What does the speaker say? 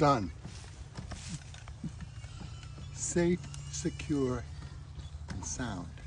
Done. Safe, secure, and sound.